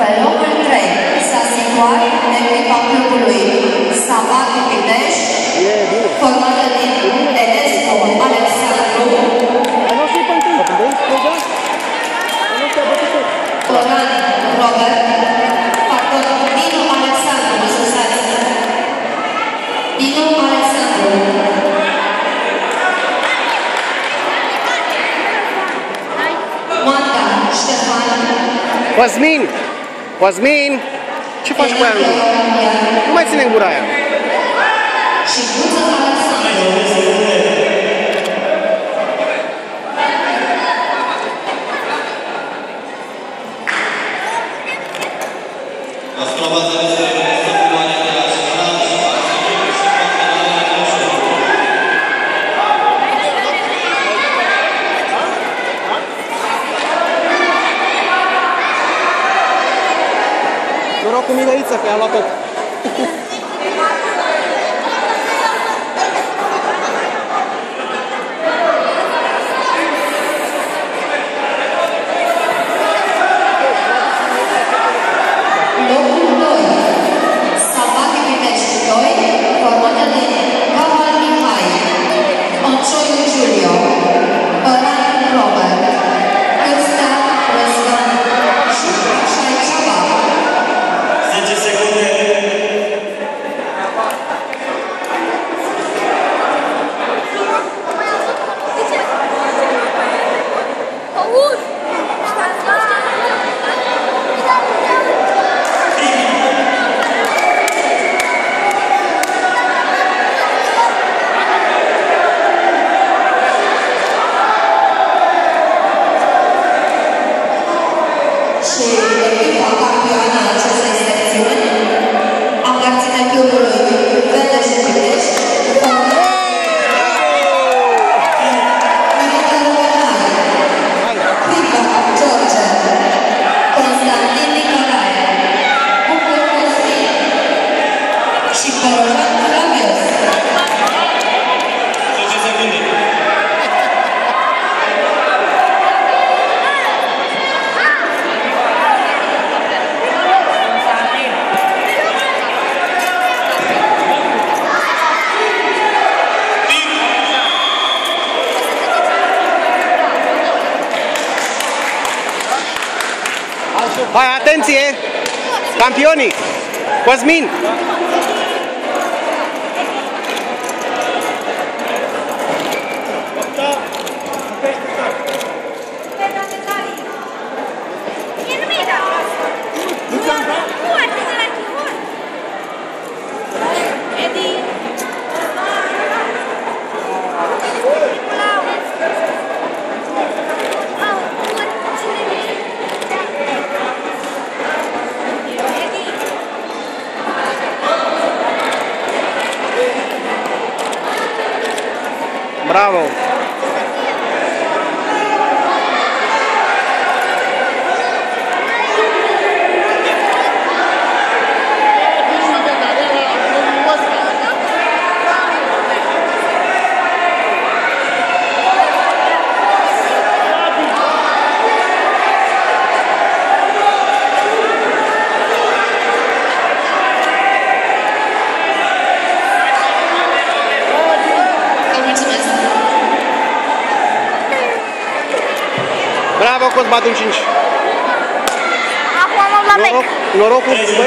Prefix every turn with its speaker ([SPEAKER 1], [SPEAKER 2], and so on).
[SPEAKER 1] Pe locul 3 s-a situat echipa clubului Sabat Pitești, formată din Enescu Alexandru, Coran Robert, pardon, Dinu Alexandru, mă scuzați. Dinu Alexandru. Moanta Ștefan,
[SPEAKER 2] Cosmin! Cosmin! Ce faci cu aia în gură? Nu mai ține în gura aia.
[SPEAKER 1] 喜びがいつかやらと。Vai, atenție! Campioni! Cosmin!
[SPEAKER 3] Bravo! n-avea
[SPEAKER 2] cum să bat un 5.
[SPEAKER 4] Acum am la
[SPEAKER 2] noroc, norocul, băi.